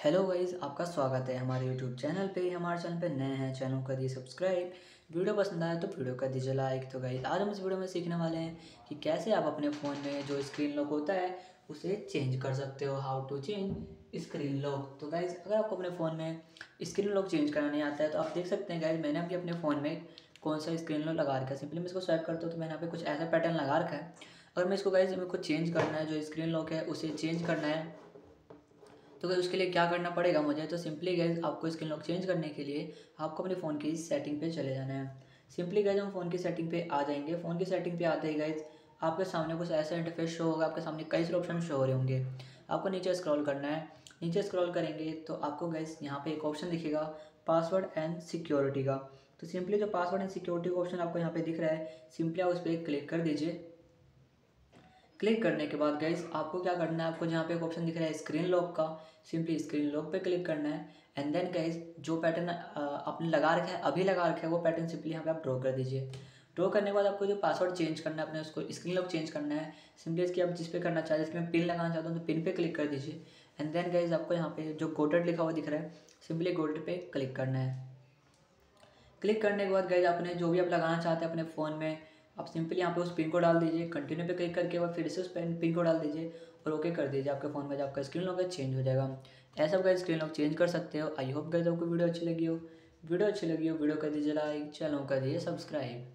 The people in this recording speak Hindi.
हेलो गाइज़ आपका स्वागत है हमारे यूट्यूब चैनल पे। हमारे चैनल पे नए हैं चैनल कर दिए सब्सक्राइब वीडियो पसंद आया तो वीडियो कर दीजिए लाइक तो गाइज़ आज हम इस वीडियो में सीखने वाले हैं कि कैसे आप अपने फ़ोन में जो स्क्रीन लॉक होता है, उसे चेंज कर सकते हो। How to change screen lock तो गाइज़ अगर आपको अपने फ़ोन में स्क्रीन लॉक चेंज करना नहीं आता है तो आप देख सकते हैं गाइज़ मैंने अभी अपने फ़ोन में कौन सा स्क्रीन लॉक लगा रखा है। सिंपली मैं इसको स्वाइप करता हूँ तो मैंने यहाँ पे कुछ ऐसा पैटर्न लगा रखा है। अगर मैं इसको गाइज़ मेरे को चेंज करना है, जो स्क्रीन लॉक है, उसे चेंज करना है। तो गैस उसके लिए क्या करना पड़ेगा मुझे? तो सिंपली गैस आपको स्क्रीन लॉक चेंज करने के लिए आपको अपने फ़ोन की सेटिंग पे चले जाना है। सिंपली गैस हम फ़ोन की सेटिंग पे आ जाएँगे। फ़ोन की सेटिंग पे आते ही गैस आपके सामने कुछ ऐसा इंटरफेस शो होगा, आपके सामने कई सारे ऑप्शन शो हो रहे होंगे। आपको नीचे स्क्रॉल करना है। नीचे स्क्रॉल करेंगे तो आपको गैस यहाँ पे एक ऑप्शन दिखेगा पासवर्ड एंड सिक्योरिटी का। तो सिंपली जो पासवर्ड एंड सिक्योरिटी का ऑप्शन आपको यहाँ पे दिख रहा है सिंपली आप उस पर क्लिक कर दीजिए। क्लिक करने के बाद गाइज़ आपको क्या करना है? आपको जहाँ पे एक ऑप्शन दिख रहा है स्क्रीन लॉक का सिंपली स्क्रीन लॉक पे क्लिक करना है। एंड देन गाइज़ जो पैटर्न आपने लगा रखा है, अभी लगा रखा है, वो पैटर्न सिंपली यहाँ पे आप ड्रॉ कर दीजिए। ड्रॉ करने के बाद आपको जो पासवर्ड चेंज करना है, अपने उसको स्क्रीन लॉक चेंज करना है। सिंपली इसकी आप जिस पे करना चाहते हैं इसके मैं पिन लगाना चाहता हूँ तो पिन पे क्लिक कर दीजिए। एंड देन गाइज़ आपको यहाँ पे जो गोटेड लिखा हुआ दिख रहा है सिंपली गोटेड पे क्लिक करना है। क्लिक करने के बाद गाइज़ आपने जो भी आप लगाना चाहते हैं, अपने फ़ोन में आप सिंपली यहाँ पे उस पिन को डाल दीजिए कंटिन्यू पे क्लिक करके और फिर से उस पेन, पिन को डाल दीजिए और ओके कर दीजिए। आपके फ़ोन में जब आपका स्क्रीन लॉक है चेंज हो जाएगा। ऐसा आप स्क्रीन लॉक चेंज कर सकते हो। आई होप गए आपको वीडियो अच्छी लगी हो। वीडियो अच्छी लगी हो वीडियो कर दीजिए लाइक चैनल कर दीजिए सब्सक्राइब